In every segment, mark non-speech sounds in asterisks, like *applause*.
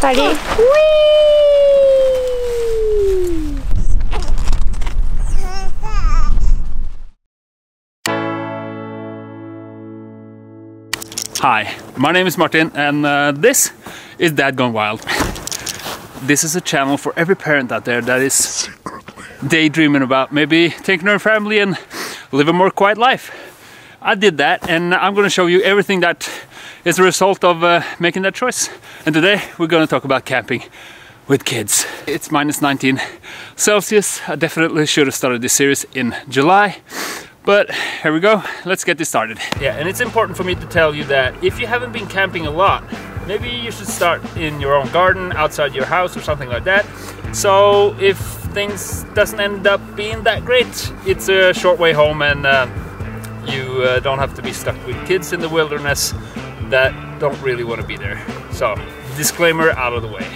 Daddy. Hi, my name is Martin and uh, this is Dad Gone Wild. This is a channel for every parent out there that is daydreaming about maybe taking their family and live a more quiet life. I did that and I'm gonna show you everything that is a result of uh, making that choice. And today we're gonna talk about camping with kids. It's minus 19 Celsius. I definitely should have started this series in July. But here we go, let's get this started. Yeah, and it's important for me to tell you that if you haven't been camping a lot, maybe you should start in your own garden, outside your house or something like that. So if things doesn't end up being that great, it's a short way home and uh, you uh, don't have to be stuck with kids in the wilderness that don't really want to be there. So, disclaimer out of the way.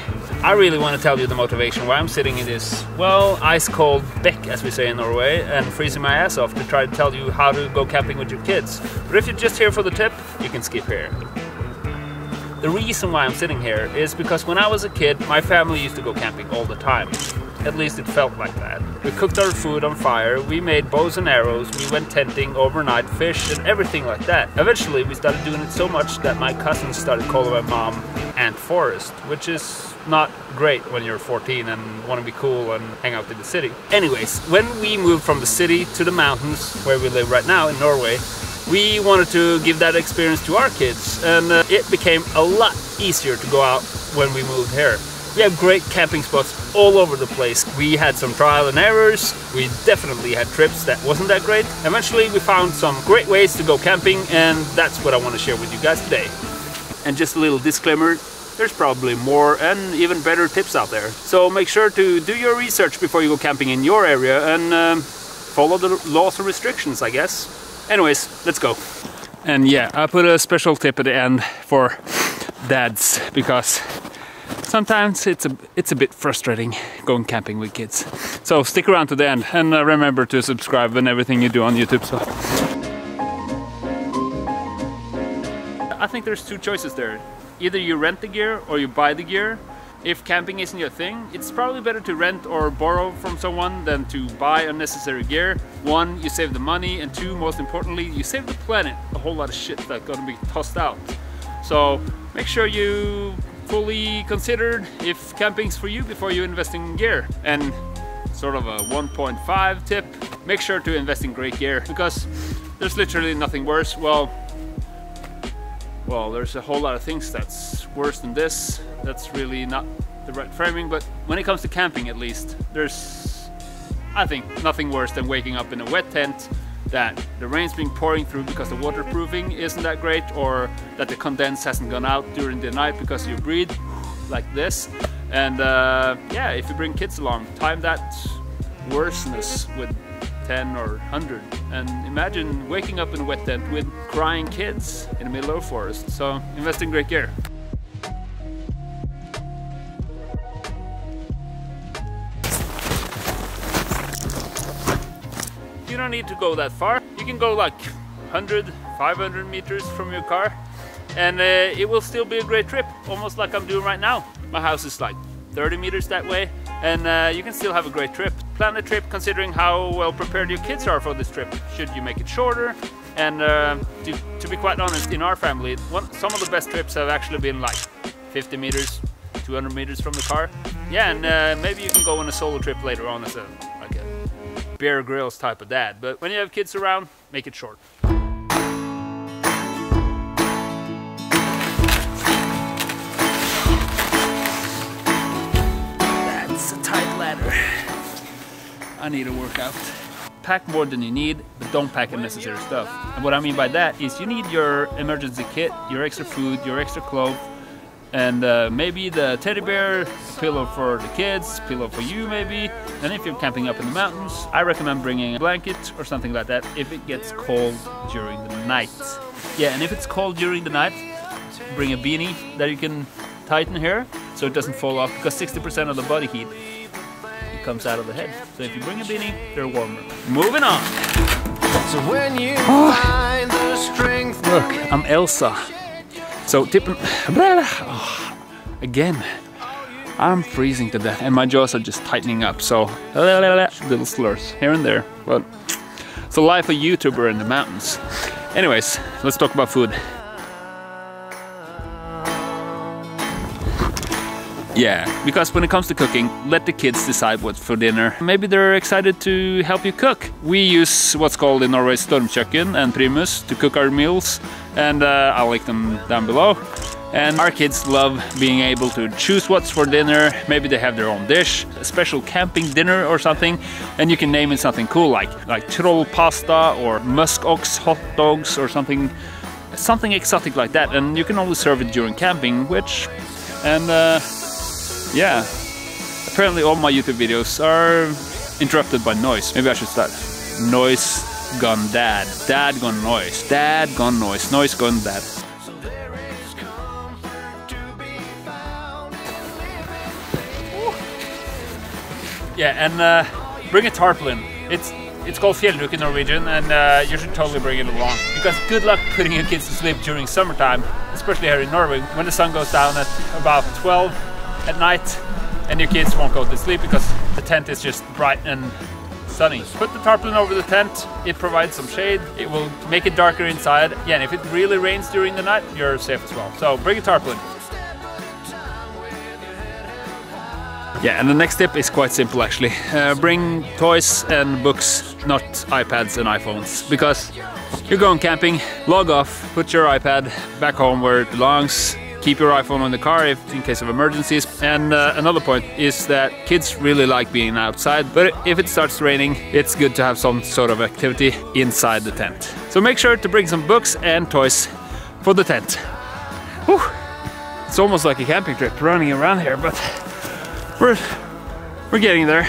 I really want to tell you the motivation why I'm sitting in this, well, ice cold beck, as we say in Norway, and freezing my ass off to try to tell you how to go camping with your kids. But if you're just here for the tip, you can skip here. The reason why I'm sitting here is because when I was a kid, my family used to go camping all the time. At least it felt like that. We cooked our food on fire, we made bows and arrows, we went tenting overnight, fish, and everything like that. Eventually, we started doing it so much that my cousins started calling my mom Aunt Forest, which is not great when you're 14 and want to be cool and hang out in the city. Anyways, when we moved from the city to the mountains, where we live right now in Norway, we wanted to give that experience to our kids, and uh, it became a lot easier to go out when we moved here. We have great camping spots all over the place. We had some trial and errors. We definitely had trips that wasn't that great. Eventually we found some great ways to go camping and that's what I want to share with you guys today. And just a little disclaimer, there's probably more and even better tips out there. So make sure to do your research before you go camping in your area and um, follow the laws and restrictions, I guess. Anyways, let's go. And yeah, I put a special tip at the end for dads because sometimes it's a it's a bit frustrating going camping with kids. So stick around to the end and uh, remember to subscribe and everything you do on YouTube. So I think there's two choices there. Either you rent the gear or you buy the gear. If camping isn't your thing, it's probably better to rent or borrow from someone than to buy unnecessary gear. One, you save the money, and two, most importantly, you save the planet a whole lot of shit that's gonna be tossed out. So make sure you fully considered if camping's for you before you invest in gear. And sort of a 1.5 tip, make sure to invest in great gear because there's literally nothing worse. Well, well, there's a whole lot of things that's worse than this. That's really not the right framing, but when it comes to camping at least, there's, I think, nothing worse than waking up in a wet tent that the rain's been pouring through because the waterproofing isn't that great or that the condense hasn't gone out during the night because you breathe like this. And uh, yeah, if you bring kids along, time that worseness with 10 or 100 and imagine waking up in a wet tent with crying kids in the middle of a forest. So invest in great gear. You don't need to go that far. You can go like 100, 500 meters from your car and uh, it will still be a great trip, almost like I'm doing right now. My house is like 30 meters that way and uh, you can still have a great trip. Plan a trip considering how well prepared your kids are for this trip. Should you make it shorter? And uh, to, to, be quite honest, in our family, one, some of the best trips have actually been like 50 meters, 200 meters from the car. Yeah, and uh, maybe you can go on a solo trip later on as a Bear Grylls type of dad. But when you have kids around, make it short. That's a tight ladder. I need a workout. Pack more than you need, but don't pack unnecessary stuff. And what I mean by that is you need your emergency kit, your extra food, your extra clothes, and uh, maybe the teddy bear, pillow for the kids, pillow for you maybe. And if you're camping up in the mountains, I recommend bringing a blanket or something like that if it gets cold during the night. Yeah, and if it's cold during the night, bring a beanie that you can tighten here so it doesn't fall off because 60% of the body heat comes out of the head. So if you bring a beanie, they're warmer. Moving on. So when you find the strength Look, I'm Elsa. So tip oh, *sighs* again. I'm freezing to death and my jaws are just tightening up, so *laughs* little slurs here and there. But it's the life of a YouTuber in the mountains. Anyways, let's talk about food. Yeah, because when it comes to cooking, let the kids decide what's for dinner. Maybe they're excited to help you cook. We use what's called in Norway Stormkjøkken and Primus to cook our meals, and uh, I'll link them down below. And our kids love being able to choose what's for dinner. Maybe they have their own dish, a special camping dinner or something, and you can name it something cool like like troll pasta or musk ox hot dogs or something something exotic like that. And you can only serve it during camping, which and uh, yeah, apparently all my YouTube videos are interrupted by noise. Maybe I should start. Noise gone dad. Dad gone noise. Dad gone noise. Noise gone dad. Yeah, and uh, bring a tarpaulin. It's it's called fjellduk in Norwegian, and uh, you should totally bring it along. Because good luck putting your kids to sleep during summertime, especially here in Norway, when the sun goes down at about 12 at night, and your kids won't go to sleep because the tent is just bright and sunny. Put the tarpaulin over the tent, it provides some shade, it will make it darker inside. Yeah, and if it really rains during the night, you're safe as well. So bring a tarpaulin. Yeah, and the next tip is quite simple actually. Uh, bring toys and books, not iPads and iPhones, because you're going camping, log off, put your iPad back home where it belongs, keep your iPhone on the car if, in case of emergencies. And uh, another point is that kids really like being outside, but if it starts raining, it's good to have some sort of activity inside the tent. So make sure to bring some books and toys for the tent. Whew. It's almost like a camping trip running around here, but we're we're getting there,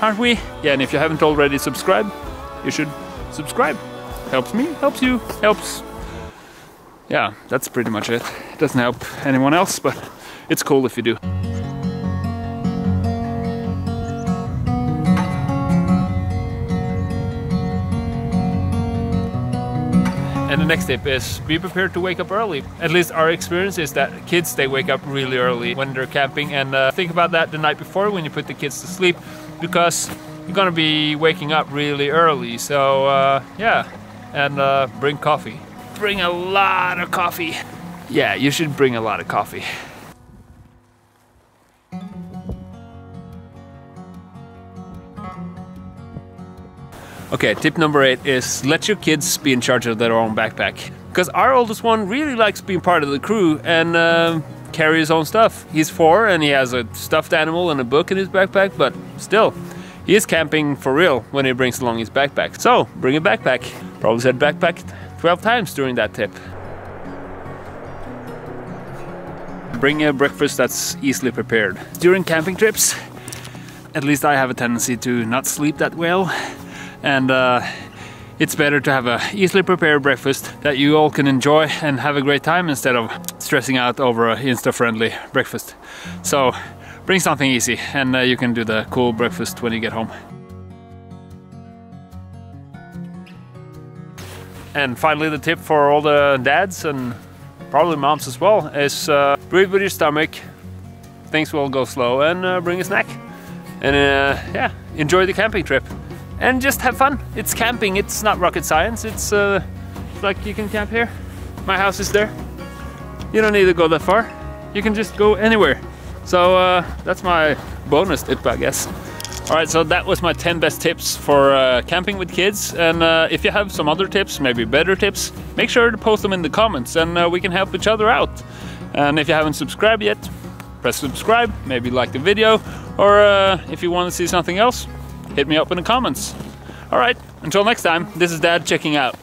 aren't we? Yeah, and if you haven't already subscribed, you should subscribe. Helps me, helps you, helps. Yeah, that's pretty much it. It doesn't help anyone else, but it's cool if you do. And the next tip is be prepared to wake up early. At least our experience is that kids they wake up really early when they're camping and uh, think about that the night before when you put the kids to sleep because you're gonna be waking up really early. So uh, yeah, and uh, bring coffee. Bring a lot of coffee. Yeah, you should bring a lot of coffee. Okay, tip number eight is let your kids be in charge of their own backpack. Because our oldest one really likes being part of the crew and uh, carry his own stuff. He's four and he has a stuffed animal and a book in his backpack, but still, he is camping for real when he brings along his backpack. So, bring a backpack. Probably said backpack 12 times during that tip. Bring a breakfast that's easily prepared. During camping trips, at least I have a tendency to not sleep that well and uh, it's better to have a easily prepared breakfast that you all can enjoy and have a great time instead of stressing out over an insta-friendly breakfast. So bring something easy and uh, you can do the cool breakfast when you get home. And finally the tip for all the dads and probably moms as well is uh, breathe with your stomach, things will go slow and uh, bring a snack. And uh, yeah, enjoy the camping trip and just have fun. It's camping, it's not rocket science. It's uh, like you can camp here. My house is there. You don't need to go that far. You can just go anywhere. So uh, that's my bonus tip, I guess. All right, so that was my 10 best tips for uh, camping with kids. And uh, if you have some other tips, maybe better tips, make sure to post them in the comments and uh, we can help each other out. And if you haven't subscribed yet, press subscribe, maybe like the video, or uh, if you want to see something else, hit me up in the comments. All right, until next time, this is Dad checking out.